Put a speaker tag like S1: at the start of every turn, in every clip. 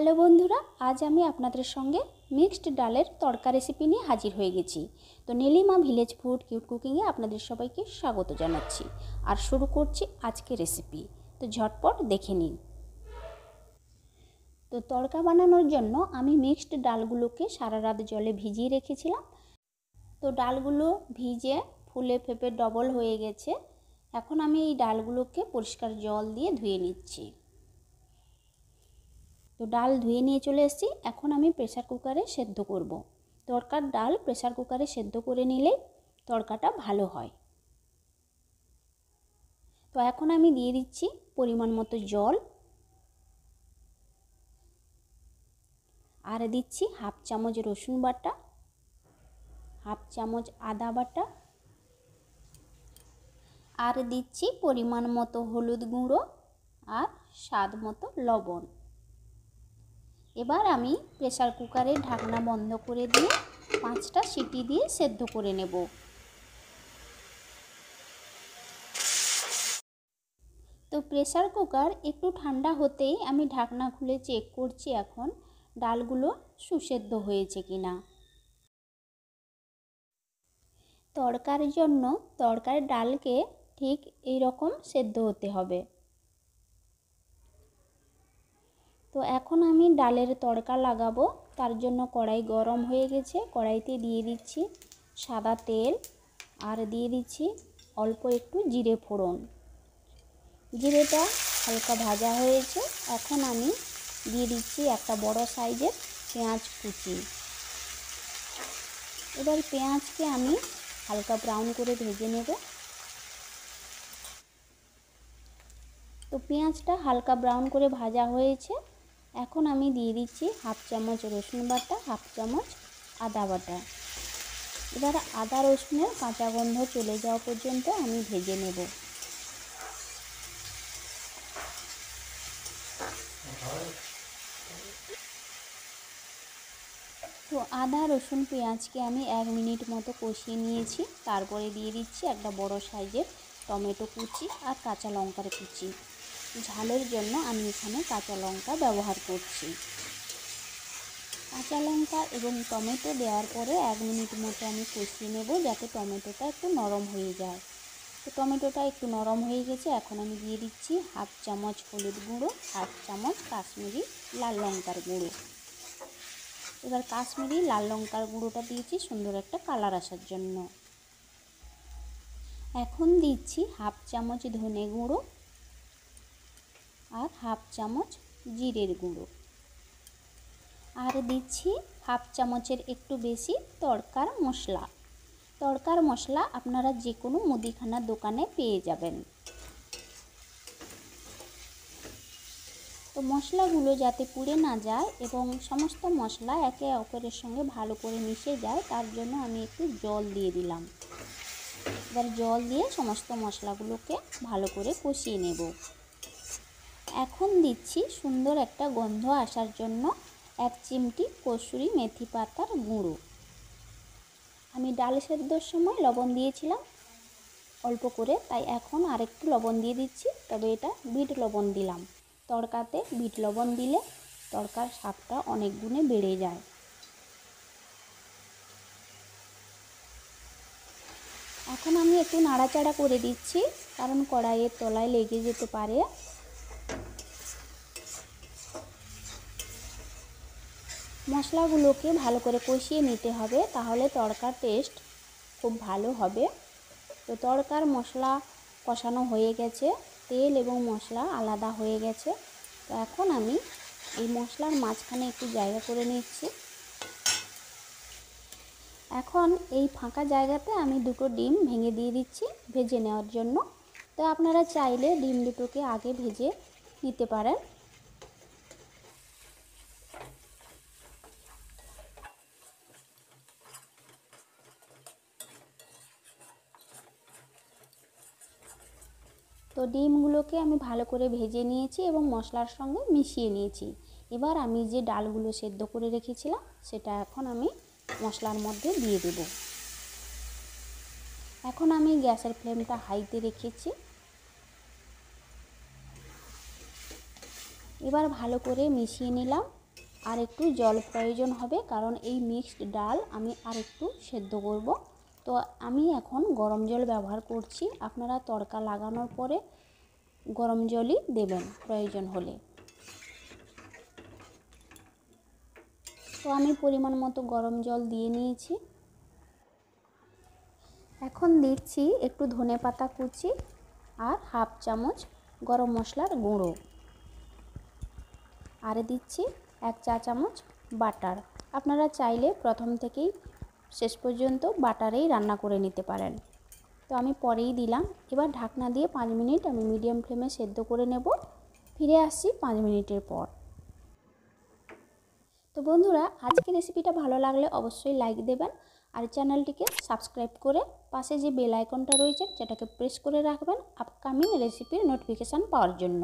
S1: Hello বন্ধুরা, আজ আমি আপনাদের সঙ্গে মিক্সড ডালের তড়কা রেসিপি নিয়ে হাজির হয়ে গেছি। তো নীলিমা ভিলেজ ফুড কিউট কুকিংয়ে আপনাদের সবাইকে স্বাগত জানাচ্ছি। আর শুরু করছি আজকে রেসিপি তো ঝটপট দেখে নিন। তো তড়কা বানানোর জন্য আমি মিক্সড ডালগুলোকে সারা রাত জলে ভিজিয়ে রেখেছিলাম। তো ডালগুলো ভিজে ফুলে ফেপে ডবল হয়ে গেছে। এখন আমি এই ডালগুলোকে পরিষ্কার জল দিয়ে ধুয়ে নিচ্ছি। তো ডাল ধুয়ে নিয়ে চলে এসেছি। এখন আমি প্রেসার কুকারে সেদ্ধ করব। তরকার ডাল প্রেসার কুকারে সেদ্ধ করে নিলে তরকাটা ভালো হয়। তো এখন আমি দিয়ে দিচ্ছি পরিমাণ মতো জল। আর দিচ্ছি হাফ চামচ রসুন বাটা, হাফ চামচ আদা বাটা। আর দিচ্ছি পরিমাণ মতো হলুদ গুঁড়ো আর স্বাদ মতো লবণ। এবার আমি প্রেসার কুকারে ঢাকনা বন্ধ করে দিয়ে পাঁচটা সিটি দিয়ে সেদ্ধ করে নেব। তো প্রেসার কুকার একটু ঠান্ডা হতেই আমি ঢাকনা খুলে চেক করছি এখন ডালগুলো সুসেদ্ধ হয়েছে কিনা। তড়কার জন্য তড়কার ডালকে ঠিক এই রকম সেদ্ধ হতে হবে। তো এখন আমি ডালের তড়কা লাগাবো। তার জন্য কড়াই গরম হয়ে গেছে। কড়াইতে দিয়ে দিচ্ছি সাদা তেল আর দিয়ে দিচ্ছি অল্প একটু জিরে ফোড়ন। জিরেটা হালকা ভাজা হয়েছে। এখন আমি দিয়ে দিচ্ছি একটা বড় সাইজের পেঁয়াজ কুচি। এবার পেঁয়াজকে আমি হালকা ব্রাউন করে ভেজে নেব। তো পেঁয়াজটা হালকা ব্রাউন করে ভাজা হয়েছে। এখন আমি দিয়ে দিচ্ছি হাফ চামচ রসুন বাটা, হাফ চামচ আদা বাটা। এবার আদা রসুনের কাঁচা গন্ধ চলে যাওয়া পর্যন্ত আমি ভেজে নেব। তো আদা, রসুন, পেঁয়াজকে আমি এক মিনিট মতো কষিয়ে নিয়েছি। তারপরে দিয়ে দিচ্ছি একটা বড় সাইজের টমেটো কুচি আর কাঁচা লঙ্কার কুচি। ঝালের জন্য আমি এখানে কাঁচা লঙ্কা ব্যবহার করছি। কাঁচা লঙ্কা এবং টমেটো দেওয়ার পরে এক মিনিট মতো আমি কষিয়ে নেব যাতে টমেটোটা একটু নরম হয়ে যায়। তো টমেটোটা একটু নরম হয়ে গেছে, এখন আমি দিয়ে দিচ্ছি হাফ চামচ হলুদ গুঁড়ো, হাফ চামচ কাশ্মীরি লাল লঙ্কার গুঁড়ো। এবার কাশ্মীরি লাল লঙ্কার গুঁড়োটা দিয়েছি সুন্দর একটা কালার আসার জন্য। এখন দিচ্ছি হাফ চামচ ধনে গুঁড়ো আর হাফ চামচ জিরের গুঁড়ো। আর দিচ্ছি হাফ চামচের একটু বেশি তড়কার মশলা। তড়কার মশলা আপনারা যে কোনো মুদিখানার দোকানে পেয়ে যাবেন। তো মশলাগুলো যাতে পুড়ে না যায় এবং সমস্ত মশলা একে অপরের সঙ্গে ভালো করে মিশে যায়, তার জন্য আমি একটু জল দিয়ে দিলাম। এবার জল দিয়ে সমস্ত মশলাগুলোকে ভালো করে কষিয়ে নেব। এখন দিচ্ছি সুন্দর একটা গন্ধ আসার জন্য এক চিমটি কসুরি মেথি পাতার গুঁড়ো। আমি ডাল সেদ্ধর সময় লবণ দিয়েছিলাম, অল্প করে, তাই এখন আরেকটু লবণ দিয়ে দিচ্ছি, তবে এটা বিট লবণ দিলাম। তড়কাতে বিট লবণ দিলে তড়কার স্বাদটা অনেক গুণে বেড়ে যায়। এখন আমি একটু নাড়াচাড়া করে দিচ্ছি, কারণ কড়াইয়ের তলায় লেগে যেতে পারে। মশলাগুলোকে ভালো করে কষিয়ে নিতে হবে, তাহলে তড়কার টেস্ট খুব ভালো হবে। তো তড়কার মশলা কষানো হয়ে গেছে, তেল এবং মশলা আলাদা হয়ে গেছে। তো এখন আমি এই মশলার মাঝখানে একটু জায়গা করে নিচ্ছি। এখন এই ফাঁকা জায়গাতে আমি দুটো ডিম ভেঙে দিয়ে দিচ্ছি ভেজে নেওয়ার জন্য। তো আপনারা চাইলে ডিম দুটোকে আগে ভেজে নিতে পারেন। তো ডিমগুলোকে আমি ভালো করে ভেজে নিয়েছি এবং মশলার সঙ্গে মিশিয়ে নিয়েছি। এবার আমি যে ডালগুলো সেদ্ধ করে রেখেছিলাম, সেটা এখন আমি মশলার মধ্যে দিয়ে দেব। এখন আমি গ্যাসের ফ্লেমটা হাইতে রেখেছি। এবার ভালো করে মিশিয়ে নিলাম। আর একটু জল প্রয়োজন হবে, কারণ এই মিক্সড ডাল আমি আর একটু সেদ্ধ করব। তো আমি এখন গরম জল ব্যবহার করছি। আপনারা তড়কা লাগানোর পরে গরম জলই দেবেন প্রয়োজন হলে। তো আমি পরিমাণ মতো গরম জল দিয়ে নিয়েছি। এখন দিচ্ছি একটু ধনে পাতা কুচি আর হাফ চামচ গরম মশলার গুঁড়ো। আর দিচ্ছি এক চা চামচ বাটার। আপনারা চাইলে প্রথম থেকেই শেষ পর্যন্ত বাটারেই রান্না করে নিতে পারেন। তো আমি পরেই দিলাম। এবার ঢাকনা দিয়ে পাঁচ মিনিট আমি মিডিয়াম ফ্লেমে সেদ্ধ করে নেব। ফিরে আসছি পাঁচ মিনিটের পর। তো বন্ধুরা আজকে রেসিপিটা ভালো লাগলে অবশ্যই লাইক দেবেন আর চ্যানেলটিকে সাবস্ক্রাইব করে পাশে যে বেল আইকনটা রয়েছে সেটাকে প্রেস করে রাখবেন আপকামিং রেসিপির নোটিফিকেশান পাওয়ার জন্য।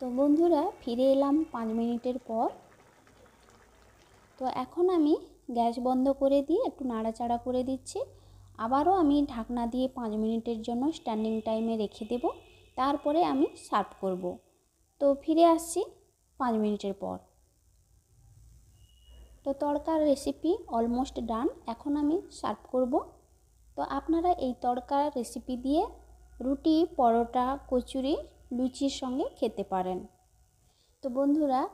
S1: তো বন্ধুরা, ফিরে এলাম পাঁচ মিনিটের পর। তো এখন আমি গ্যাস বন্ধ করে দিয়ে একটু নাড়াচাড়া করে দিচ্ছি। আবারও আমি ঢাকনা দিয়ে পাঁচ মিনিটের জন্য স্ট্যান্ডিং টাইমে রেখে দেব। তারপরে আমি সার্ভ করব। তো ফিরে আসছি পাঁচ মিনিটের পর। তো তড়কার রেসিপি অলমোস্ট ডান এখন আমি সার্ভ করব। তো আপনারা এই তড়কার রেসিপি দিয়ে রুটি, পরোটা, কচুরি, লুচির সঙ্গে খেতে পারেন। তো বন্ধুরা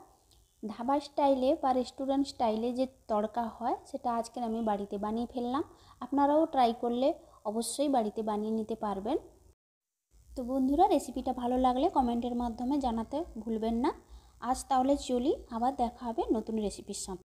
S1: ধাবা স্টাইলে বা রেস্টুরেন্ট স্টাইলে যে তড়কা হয়, সেটা আজকের আমি বাড়িতে বানিয়ে ফেললাম। আপনারাও ট্রাই করলে অবশ্যই বাড়িতে বানিয়ে নিতে পারবেন। তো বন্ধুরা রেসিপিটা ভালো লাগলে কমেন্টের মাধ্যমে জানাতে ভুলবেন না। আজ তাহলে চলি, আবার দেখা হবে নতুন রেসিপির সাথে